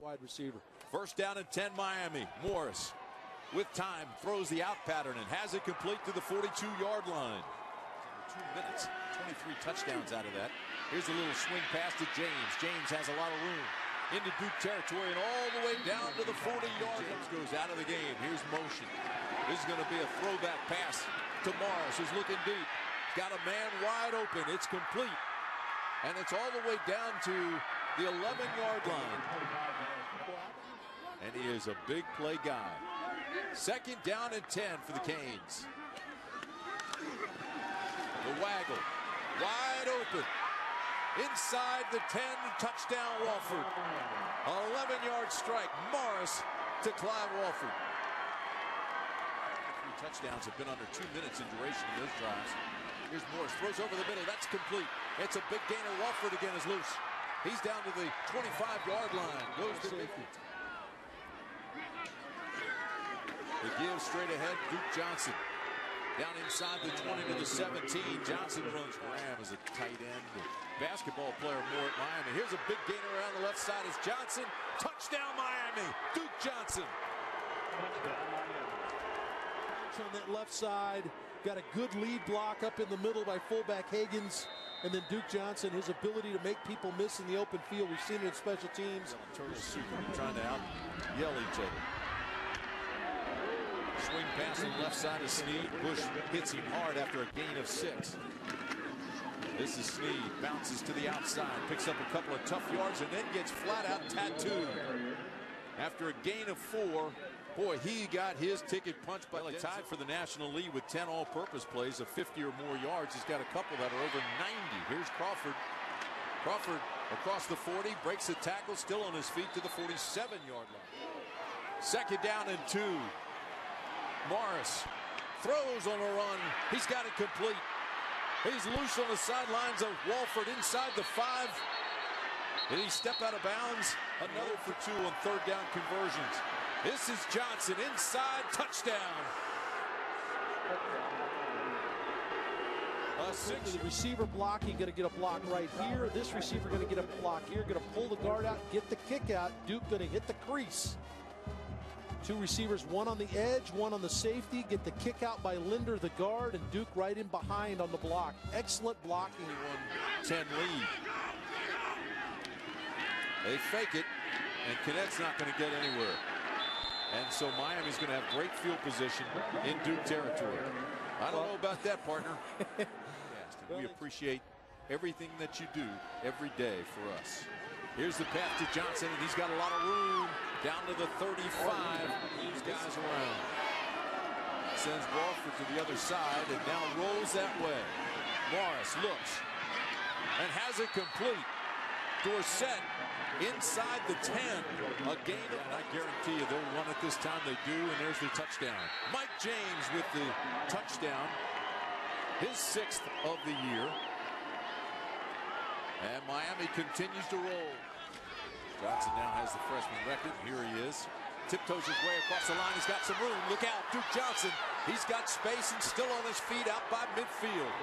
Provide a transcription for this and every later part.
wide receiver. First down and 10 Miami. Morris with time throws the out pattern and has it complete to the 42 yard line. Two minutes, 23 touchdowns out of that. Here's a little swing pass to James. James has a lot of room into Duke territory and all the way down to the 40 yard line. Goes out of the game. Here's motion. This is going to be a throwback pass to Morris, who's looking deep. Got a man wide open. It's complete. And it's all the way down to the 11 yard line. And he is a big play guy. Second down and 10 for the Canes. The waggle. Wide open. Inside the 10, touchdown Walford. 11 yard strike. Morris to Clive Walford. Three touchdowns have been under two minutes in duration in those drives. Here's Morris, throws over the middle, that's complete. It's a big gainer. Walford again is loose. He's down to the 25 yard line. Goes to safety. The give straight ahead, Duke Johnson. Down inside the 20 to the 17. Johnson runs. Graham is a tight end. Basketball player more at Miami. Here's a big gainer around the left side is Johnson. Touchdown Miami. Duke Johnson. On that left side, got a good lead block up in the middle by fullback Hagens. And then Duke Johnson, his ability to make people miss in the open field. We've seen it in special teams. Trying to out yell each other. Swing pass on the left side of Snead. Bush hits him hard after a gain of six. This is Snead. Bounces to the outside. Picks up a couple of tough yards and then gets flat out tattooed. After a gain of four, boy, he got his ticket punched by tied for the national lead with 10 all-purpose plays of 50 or more yards. He's got a couple that are over 90. Here's Crawford. Crawford across the 40, breaks the tackle, still on his feet to the 47-yard line. Second down and two. Morris throws on a run. He's got it complete. He's loose on the sidelines of Walford inside the five. Did he step out of bounds? Another for two on third down conversions. This is Johnson inside touchdown. A six. The receiver block, you got to get a block right here. This receiver going to get a block here, going to pull the guard out, get the kick out. Duke going to hit the crease. Two receivers, one on the edge, one on the safety. Get the kick out by Linder, the guard, and Duke right in behind on the block. Excellent blocking. 10 lead. They fake it, and Cadet's not going to get anywhere. And so Miami's going to have great field position in Duke territory. I don't know about that, partner. we appreciate everything that you do every day for us. Here's the path to Johnson, and he's got a lot of room down to the 35. Moves guys around. Sends Walford to the other side, and now rolls that way. Morris looks and has it complete. Dorsett inside the 10. A and I guarantee you they'll run it this time. They do, and there's the touchdown. Mike James with the touchdown. His sixth of the year. And Miami continues to roll. Johnson now has the freshman record. Here he is. Tiptoes his way across the line. He's got some room. Look out, Duke Johnson. He's got space and still on his feet out by midfield.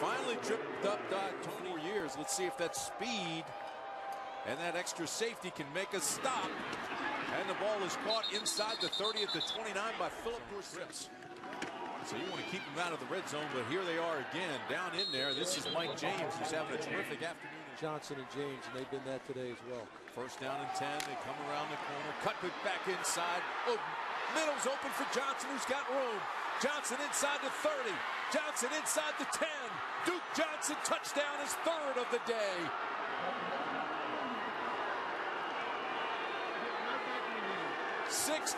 Finally tripped up by 24 years. Let's see if that speed and that extra safety can make a stop. And the ball is caught inside the 30 at the 29 by Phillip Dorsett. So you want to keep them out of the red zone, but here they are again, down in there. This is Mike James, who's having a terrific afternoon. Johnson and James, and they've been that today as well. First down and 10. They come around the corner, cut it back inside. Oh, middle's open for Johnson, who's got room. Johnson inside the 30. Johnson inside the 10. Duke Johnson touchdown his third of the day. 65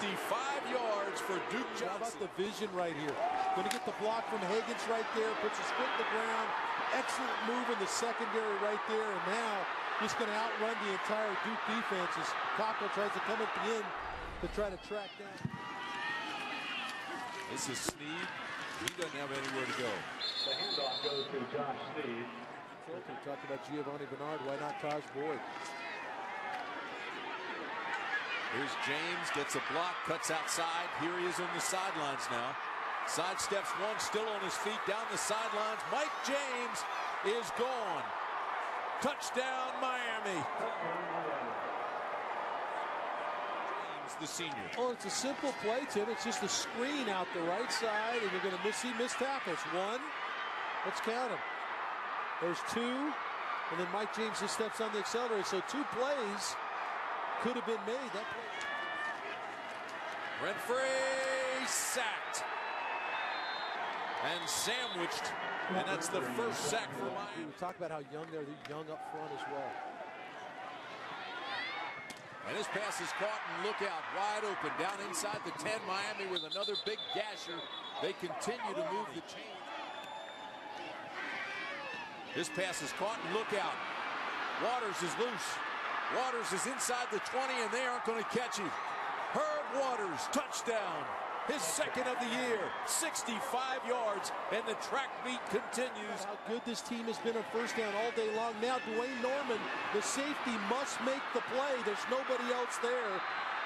yards for Duke Johnson. How about the vision right here? Going to get the block from Hagens right there, puts his foot in the ground. Excellent move in the secondary right there, and now he's going to outrun the entire Duke defense as Cockrell tries to come at the end to try to track down. This is Snead. He doesn't have anywhere to go. The handoff goes to Josh Snead. We talked about Giovani Bernard. Why not Tajh Boyd? Here's James, gets a block, cuts outside. Here he is on the sidelines now. Sidesteps one, still on his feet, down the sidelines. Mike James is gone. Touchdown, Miami. James, the senior. Oh, it's a simple play, Tim. It's just a screen out the right side, and you're going to miss, see missed tackles. One. Let's count them. There's two. And then Mike James just steps on the accelerator. So two plays could have been made. That play. Renfree sacked and sandwiched, and that's the first sack for We Miami. talk about how young they're. They're young up front as well. And his pass is caught and look out, wide open, down inside the 10. Miami with another big gasher. They continue to move the chain. This pass is caught and look out. Waters is loose. Waters is inside the 20 and they aren't going to catch him. Herb Waters, touchdown. His second of the year, 65 yards, and the track meet continues. How good this team has been on first down all day long. Now Dwayne Norman, the safety, must make the play. There's nobody else there.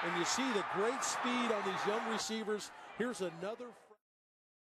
And you see the great speed on these young receivers. Here's another.